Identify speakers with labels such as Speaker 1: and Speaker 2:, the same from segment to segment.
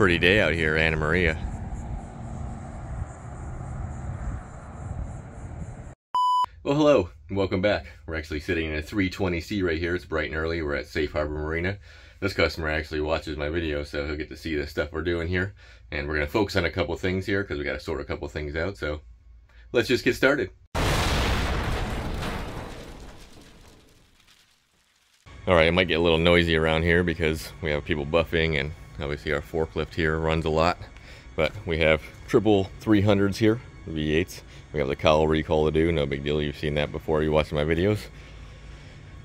Speaker 1: pretty day out here, Anna Maria. Well, hello, and welcome back. We're actually sitting in a 320C right here. It's bright and early. We're at Safe Harbor Marina. This customer actually watches my video, so he'll get to see the stuff we're doing here. And we're going to focus on a couple things here because we got to sort a couple things out. So let's just get started. All right, it might get a little noisy around here because we have people buffing and obviously our forklift here runs a lot. But we have triple 300s here, V8s. We have the cowl recall to do, no big deal. You've seen that before you watching my videos.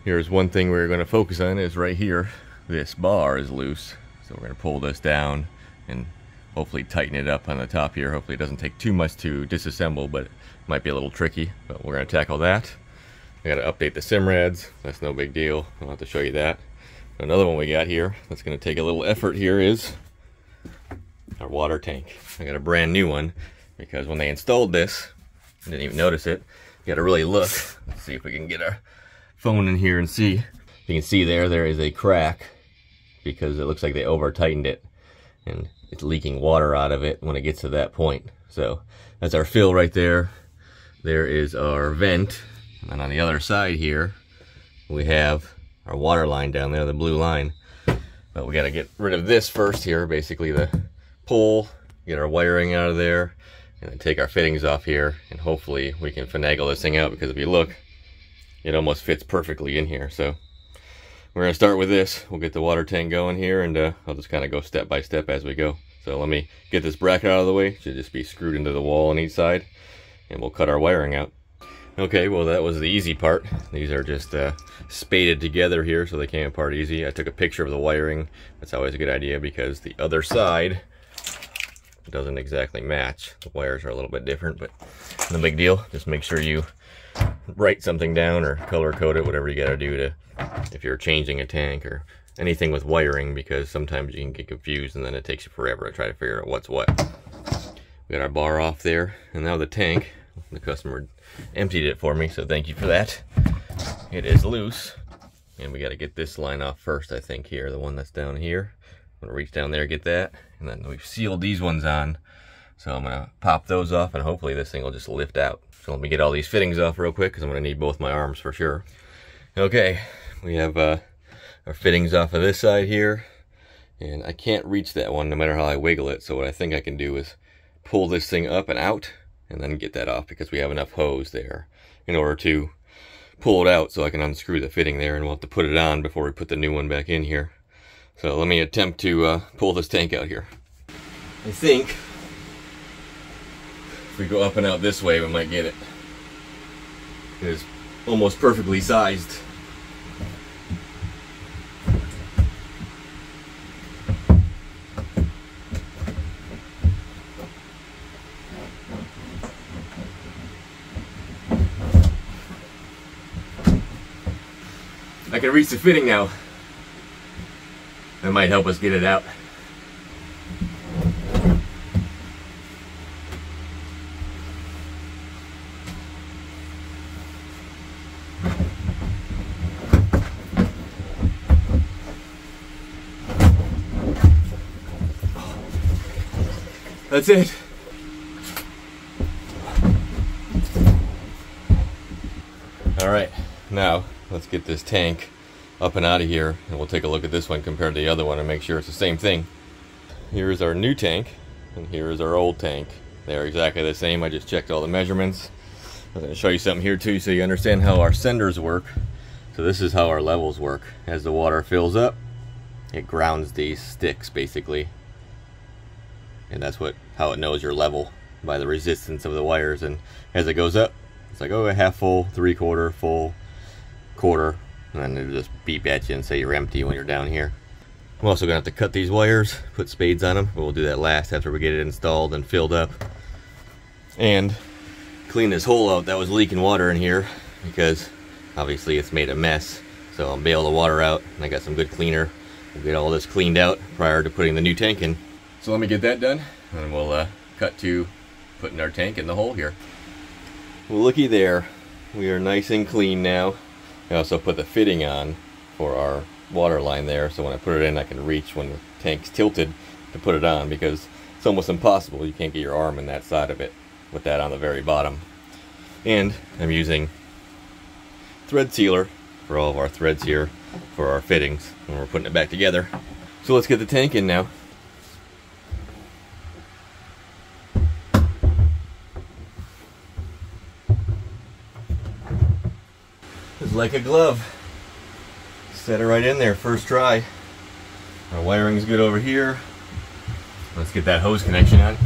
Speaker 1: Here's one thing we're going to focus on is right here. This bar is loose, so we're going to pull this down and hopefully tighten it up on the top here. Hopefully it doesn't take too much to disassemble, but it might be a little tricky. But we're going to tackle that. I got to update the Simrads. That's no big deal. I'll have to show you that. Another one we got here that's going to take a little effort here is our water tank. I got a brand new one because when they installed this, I didn't even notice it. You got to really look. Let's see if we can get our phone in here and see. You can see there, there is a crack because it looks like they over tightened it and it's leaking water out of it when it gets to that point. So that's our fill right there. There is our vent. And on the other side here, we have our water line down there, the blue line. But we got to get rid of this first here, basically the pole, get our wiring out of there, and then take our fittings off here and hopefully we can finagle this thing out because if you look it almost fits perfectly in here. So we're gonna start with this. We'll get the water tank going here and uh, I'll just kind of go step by step as we go. So let me get this bracket out of the way. It should just be screwed into the wall on each side and we'll cut our wiring out okay well that was the easy part these are just uh, spaded together here so they came apart easy I took a picture of the wiring that's always a good idea because the other side doesn't exactly match. The wires are a little bit different, but no big deal. Just make sure you write something down or color code it, whatever you got to do to, if you're changing a tank or anything with wiring, because sometimes you can get confused and then it takes you forever to try to figure out what's what. We got our bar off there, and now the tank, the customer emptied it for me, so thank you for that. It is loose, and we got to get this line off first, I think, here, the one that's down here. I'm gonna reach down there, get that, and then we've sealed these ones on. So I'm gonna pop those off and hopefully this thing will just lift out. So let me get all these fittings off real quick because I'm gonna need both my arms for sure. Okay, we have uh, our fittings off of this side here. And I can't reach that one no matter how I wiggle it. So what I think I can do is pull this thing up and out and then get that off because we have enough hose there in order to pull it out so I can unscrew the fitting there and we'll have to put it on before we put the new one back in here. So let me attempt to uh, pull this tank out here. I think if we go up and out this way, we might get it. It is almost perfectly sized. I can reach the fitting now. That might help us get it out. That's it. All right, now let's get this tank up and out of here and we'll take a look at this one compared to the other one and make sure it's the same thing. Here is our new tank and here is our old tank. They are exactly the same. I just checked all the measurements. I'm going to show you something here too so you understand how our senders work. So this is how our levels work. As the water fills up, it grounds these sticks basically. And that's what how it knows your level by the resistance of the wires. And as it goes up, it's like, oh, a half full, three quarter, full, quarter, and then it'll just beep at you and say you're empty when you're down here. I'm also gonna have to cut these wires, put spades on them, but we'll do that last after we get it installed and filled up. And clean this hole out that was leaking water in here because obviously it's made a mess. So I'll bail the water out and I got some good cleaner. We'll get all this cleaned out prior to putting the new tank in. So let me get that done and we'll uh, cut to putting our tank in the hole here. Well looky there, we are nice and clean now. I also put the fitting on for our water line there so when I put it in I can reach when the tank's tilted to put it on because it's almost impossible. You can't get your arm in that side of it with that on the very bottom. And I'm using thread sealer for all of our threads here for our fittings when we're putting it back together. So let's get the tank in now. Like a glove. Set it right in there, first try. Our wiring's good over here. Let's get that hose connection on.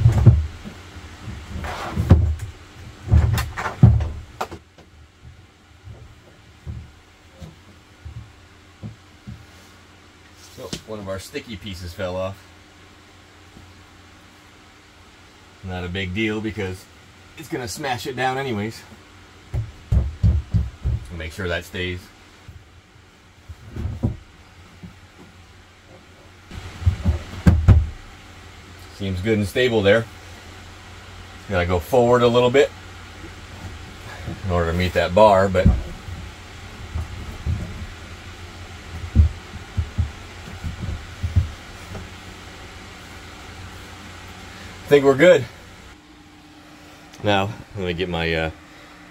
Speaker 1: Oh, one of our sticky pieces fell off. Not a big deal because it's gonna smash it down anyways. Make sure that stays. Seems good and stable there. Gotta go forward a little bit in order to meet that bar, but I think we're good. Now, let me get my uh,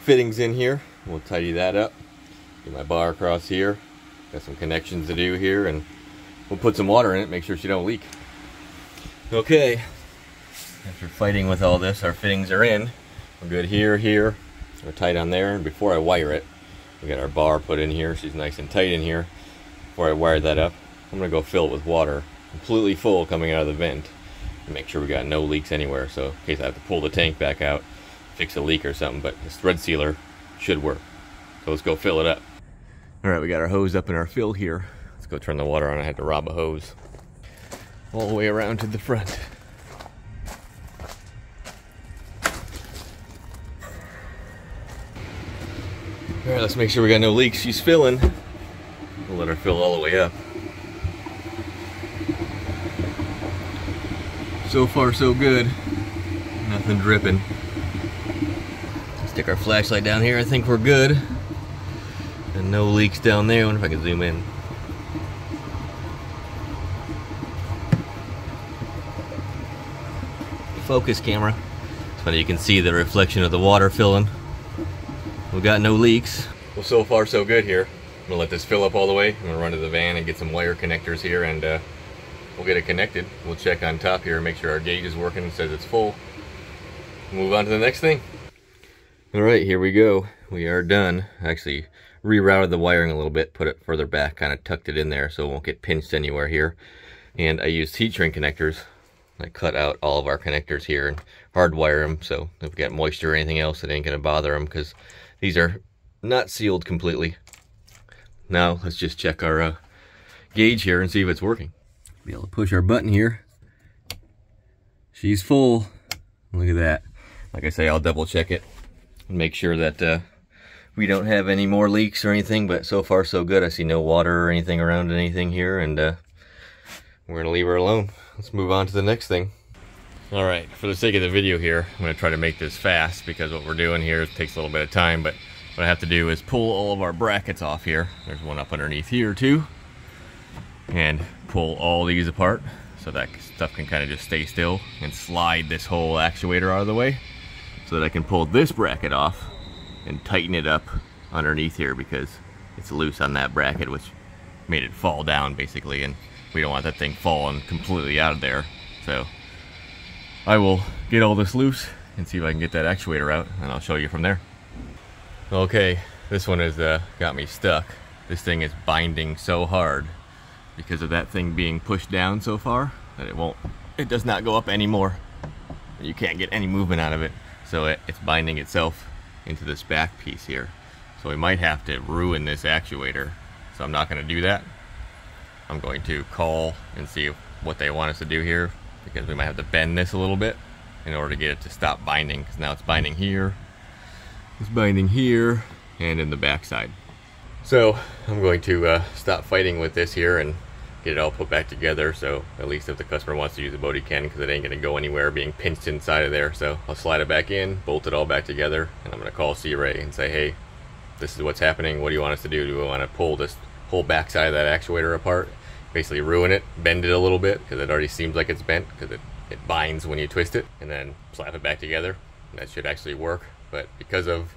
Speaker 1: fittings in here. We'll tidy that up. Get my bar across here. Got some connections to do here, and we'll put some water in it, make sure she don't leak. Okay, after fighting with all this, our fittings are in. We're good here, here. We're tight on there, and before I wire it, we got our bar put in here. She's nice and tight in here. Before I wire that up, I'm gonna go fill it with water, completely full coming out of the vent make sure we got no leaks anywhere. So in case I have to pull the tank back out, fix a leak or something, but this thread sealer should work. So let's go fill it up. All right, we got our hose up in our fill here. Let's go turn the water on. I had to rob a hose all the way around to the front. All right, let's make sure we got no leaks. She's filling. We'll let her fill all the way up. So far so good. Nothing dripping. Stick our flashlight down here. I think we're good. And no leaks down there. I wonder if I can zoom in. Focus camera. So you can see the reflection of the water filling. We got no leaks. Well, so far so good here. I'm gonna let this fill up all the way. I'm gonna run to the van and get some wire connectors here and uh, We'll get it connected. We'll check on top here, make sure our gauge is working and says it's full. Move on to the next thing. All right, here we go. We are done. Actually, rerouted the wiring a little bit, put it further back, kind of tucked it in there so it won't get pinched anywhere here. And I used heat shrink connectors. I cut out all of our connectors here and hardwire them so if we got moisture or anything else, it ain't gonna bother them because these are not sealed completely. Now, let's just check our uh, gauge here and see if it's working be able to push our button here. She's full. Look at that. Like I say, I'll double check it make sure that uh, we don't have any more leaks or anything, but so far so good. I see no water or anything around anything here, and uh, we're gonna leave her alone. Let's move on to the next thing. All right, for the sake of the video here, I'm gonna try to make this fast because what we're doing here takes a little bit of time, but what I have to do is pull all of our brackets off here. There's one up underneath here too. And pull all these apart so that stuff can kind of just stay still and slide this whole actuator out of the way so that I can pull this bracket off and tighten it up underneath here because it's loose on that bracket which made it fall down basically and we don't want that thing falling completely out of there so I will get all this loose and see if I can get that actuator out and I'll show you from there okay this one has uh, got me stuck this thing is binding so hard because of that thing being pushed down so far that it won't, it does not go up anymore. You can't get any movement out of it. So it, it's binding itself into this back piece here. So we might have to ruin this actuator. So I'm not gonna do that. I'm going to call and see what they want us to do here because we might have to bend this a little bit in order to get it to stop binding because now it's binding here, it's binding here, and in the back side. So I'm going to uh, stop fighting with this here and get it all put back together so at least if the customer wants to use the boat he can because it ain't going to go anywhere being pinched inside of there so I'll slide it back in bolt it all back together and I'm going to call Sea Ray and say hey this is what's happening what do you want us to do do we want to pull this whole backside of that actuator apart basically ruin it, bend it a little bit because it already seems like it's bent because it, it binds when you twist it and then slap it back together. That should actually work. But because of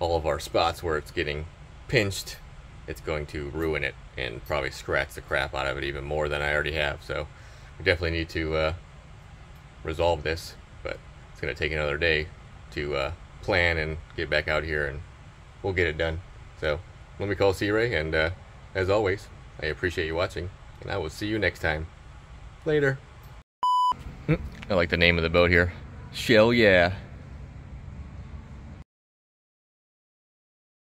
Speaker 1: all of our spots where it's getting pinched, it's going to ruin it and probably scratch the crap out of it even more than I already have. So we definitely need to uh, resolve this, but it's going to take another day to uh, plan and get back out here and we'll get it done. So let me call Sea Ray and uh, as always, I appreciate you watching and I will see you next time. Later. I like the name of the boat here. Shell Yeah.